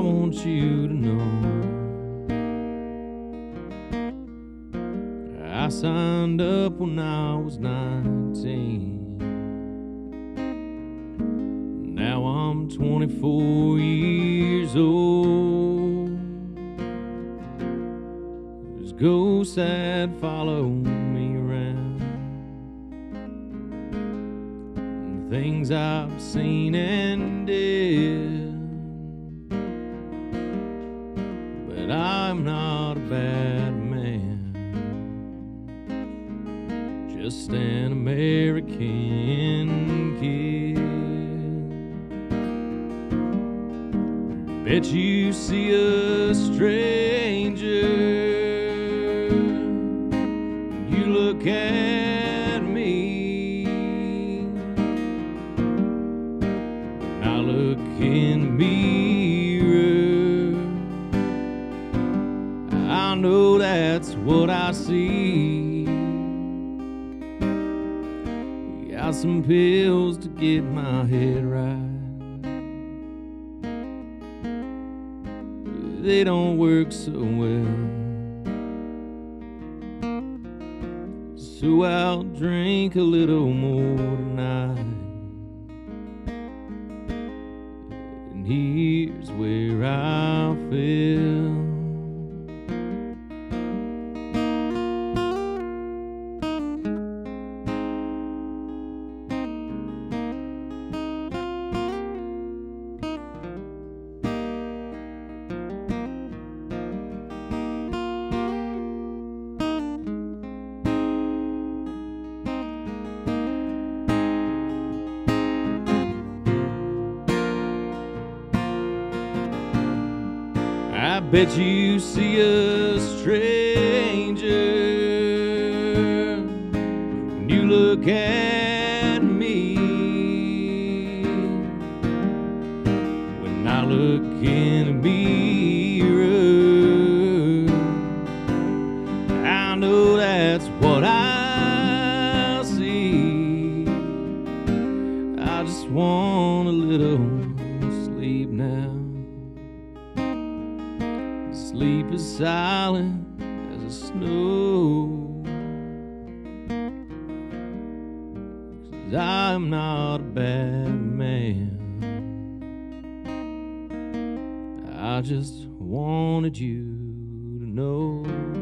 want you to know. I signed up when I was 19. Now I'm 24 years old. There's ghosts that follow me around. And things I've seen and did. Just an American kid. Bet you see a stranger, you look at me. When I look in the mirror, I know that's what I see. Got some pills to get my head right. They don't work so well. So I'll drink a little more tonight. And here's where I feel. I bet you see a stranger when you look at me. When I look in the mirror, I know that's what I see. I just want a little sleep now. Sleep is silent as the snow. Cause I'm not a bad man. I just wanted you to know.